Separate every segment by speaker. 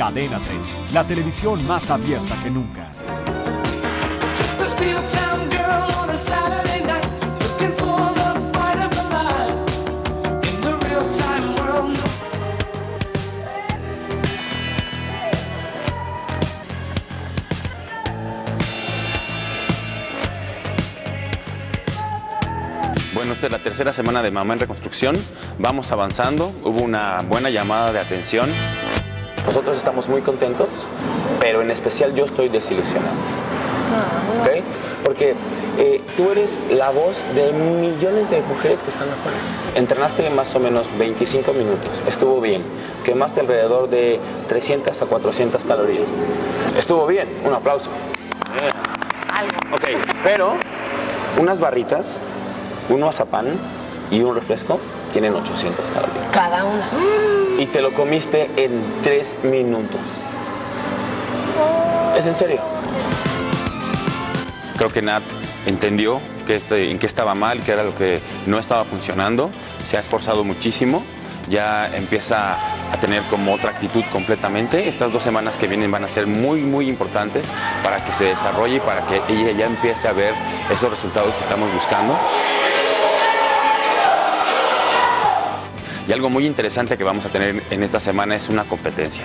Speaker 1: Cadena 30, la televisión más abierta que nunca.
Speaker 2: Bueno, esta es la tercera semana de Mamá en Reconstrucción. Vamos avanzando. Hubo una buena llamada de atención. Nosotros estamos muy contentos, pero en especial yo estoy desilusionado. ¿Ok? Porque eh, tú eres la voz de millones de mujeres que están afuera. Entrenaste más o menos 25 minutos. Estuvo bien. Quemaste alrededor de 300 a 400 calorías. Estuvo bien. Un aplauso.
Speaker 3: Algo.
Speaker 2: Ok, pero unas barritas, un mazapán y un refresco tienen 800 calorías.
Speaker 3: Cada una.
Speaker 2: Y te lo comiste en 3 minutos. ¿Es en serio? Creo que Nat entendió que este- en qué estaba mal, qué era lo que no estaba funcionando. Se ha esforzado muchísimo. Ya empieza a tener como otra actitud completamente. Estas dos semanas que vienen van a ser muy, muy importantes para que se desarrolle y para que ella ya empiece a ver esos resultados que estamos buscando. Y algo muy interesante que vamos a tener en esta semana es una competencia.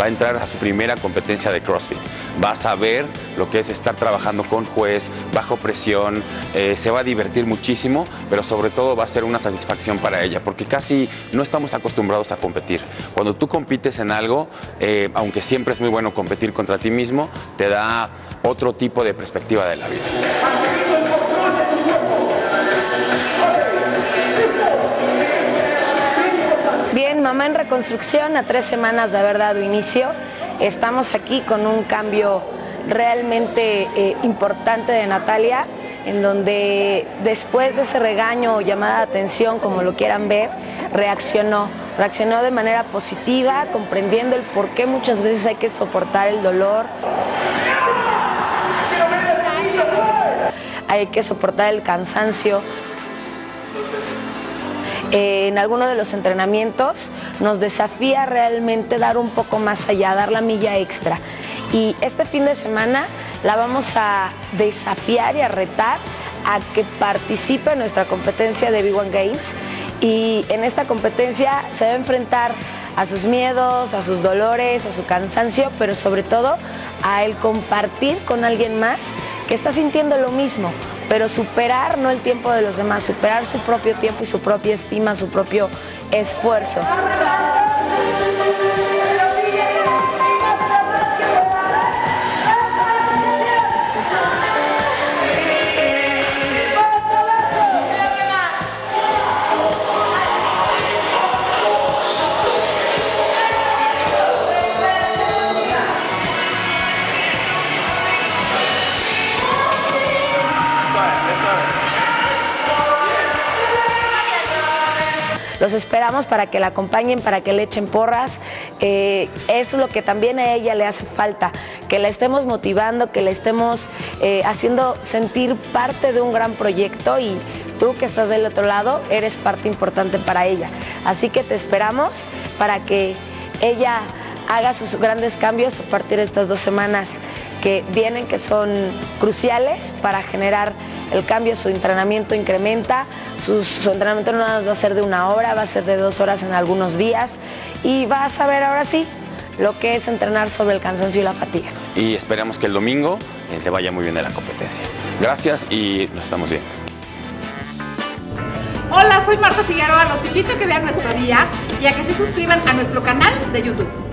Speaker 2: Va a entrar a su primera competencia de CrossFit. Va a saber lo que es estar trabajando con juez, bajo presión, eh, se va a divertir muchísimo, pero sobre todo va a ser una satisfacción para ella, porque casi no estamos acostumbrados a competir. Cuando tú compites en algo, eh, aunque siempre es muy bueno competir contra ti mismo, te da otro tipo de perspectiva de la vida.
Speaker 3: Reconstrucción, a tres semanas de haber dado inicio, estamos aquí con un cambio realmente eh, importante de Natalia, en donde después de ese regaño o llamada de atención, como lo quieran ver, reaccionó. Reaccionó de manera positiva, comprendiendo el por qué muchas veces hay que soportar el dolor. Hay que soportar el cansancio, en alguno de los entrenamientos nos desafía realmente dar un poco más allá, dar la milla extra. Y este fin de semana la vamos a desafiar y a retar a que participe en nuestra competencia de B1 Games. Y en esta competencia se va a enfrentar a sus miedos, a sus dolores, a su cansancio, pero sobre todo a el compartir con alguien más que está sintiendo lo mismo, pero superar no el tiempo de los demás, superar su propio tiempo y su propia estima, su propio esfuerzo. Los esperamos para que la acompañen, para que le echen porras. Eh, es lo que también a ella le hace falta, que la estemos motivando, que la estemos eh, haciendo sentir parte de un gran proyecto y tú que estás del otro lado eres parte importante para ella. Así que te esperamos para que ella haga sus grandes cambios a partir de estas dos semanas que vienen, que son cruciales para generar el cambio. Su entrenamiento incrementa, su, su entrenamiento no va a ser de una hora, va a ser de dos horas en algunos días y vas a ver ahora sí lo que es entrenar sobre el cansancio y la fatiga.
Speaker 2: Y esperamos que el domingo eh, te vaya muy bien en la competencia. Gracias y nos estamos viendo.
Speaker 4: Hola, soy Marta Figueroa. Los invito a que vean nuestro día y a que se suscriban a nuestro canal de YouTube.